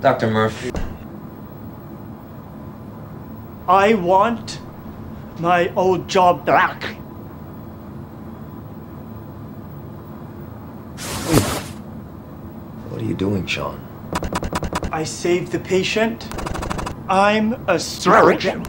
Dr. Murphy. I want my old job back. What are you doing, Shaun? I saved the patient. I'm a surgeon.